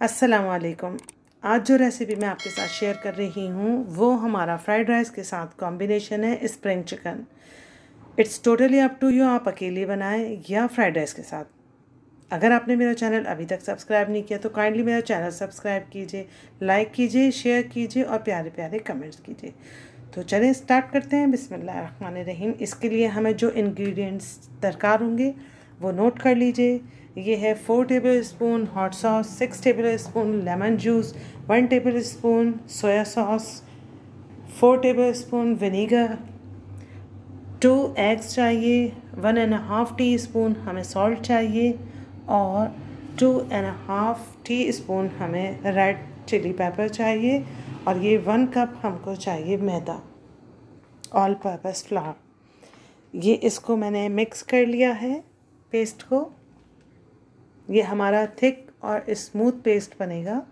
असलकुम आज जो रेसिपी मैं आपके साथ शेयर कर रही हूँ, वो हमारा फ्राइड राइस के साथ कॉम्बिनेशन है spring chicken it's totally up to you आप अकेले बनाएँ या फ्राइड राइस के साथ. अगर आपने मेरा चैनल अभी तक सब्सक्राइब नहीं किया तो काइंडली मेरा चैनल सब्सक्राइब कीजिए लाइक कीजिए शेयर कीजिए और प्यारे प्यारे कमेंट्स कीजिए. तो चलें स्टार्ट करते हैं. बिसमिल्लर रहीम इसके लिए हमें जो इंग्रेडिएंट्स दरकार होंगे, वो नोट कर लीजिए. ये है four tablespoon hot sauce six tablespoon lemon juice one tablespoon soya sauce four tablespoon vinegar two eggs चाहिए one and half teaspoon हमें सॉल्ट चाहिए और two and half teaspoon हमें रेड चिली पेपर चाहिए और ये one cup हमको चाहिए मैदा ऑल पर्पस फ्लावर ये इसको मैंने मिक्स कर लिया है पेस्ट को। ये हमारा थिक और स्मूथ पेस्ट बनेगा।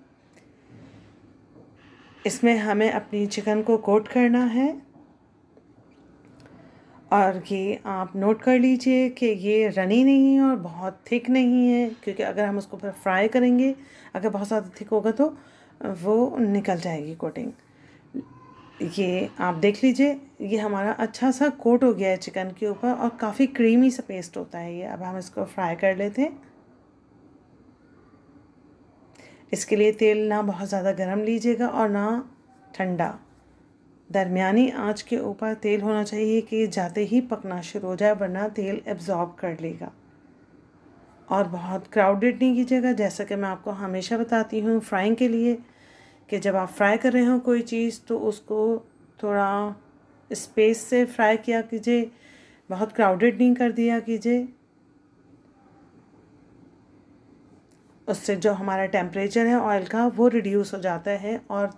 इसमें हमें अपनी चिकन को कोट करना है। और ये आप नोट कर लीजिए कि ये रनी नहीं है और बहुत थिक नहीं है, क्योंकि अगर हम उसको फिर फ्राई करेंगे, अगर बहुत ज़्यादा थिक होगा तो वो निकल जाएगी कोटिंग ये आप देख लीजिए, ये हमारा अच्छा सा कोट हो गया है चिकन के ऊपर और काफ़ी क्रीमी सा पेस्ट होता है ये। अब हम इसको फ्राई कर लेते हैं। इसके लिए तेल ना बहुत ज़्यादा गर्म लीजिएगा और ना ठंडा। दरमियानी आँच के ऊपर तेल होना चाहिए कि जाते ही पकना शुरू हो जाए, वरना तेल एब्ज़ॉर्ब कर लेगा। और बहुत क्राउडेड नहीं कीजिएगा, जैसा कि मैं आपको हमेशा बताती हूँ फ्राइंग के लिए कि जब आप फ्राई कर रहे हो कोई चीज़ तो उसको थोड़ा स्पेस से फ्राई किया कीजिए, बहुत क्राउडेड नहीं कर दिया कीजिए। उससे जो हमारा टेम्परेचर है ऑयल का, वो रिड्यूस हो जाता है और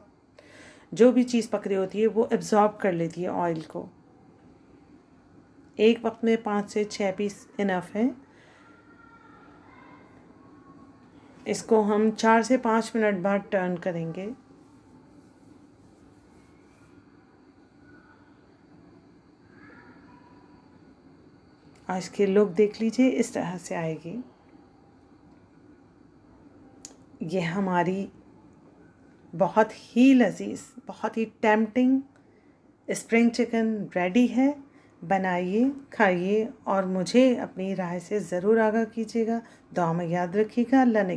जो भी चीज़ पक रही होती है, वो एब्ज़ॉर्ब कर लेती है ऑयल को। एक वक्त में पाँच से छः पीस इनफ है। इसको हम चार से पाँच मिनट बाद टर्न करेंगे। आज के लुक देख लीजिए, इस तरह से आएगी। ये हमारी बहुत ही लजीज, बहुत ही टेम्पटिंग स्प्रिंग चिकन रेडी है। बनाइए, खाइए और मुझे अपनी राय से ज़रूर आगाह कीजिएगा। दुआ में याद रखिएगा। अल्लाह ने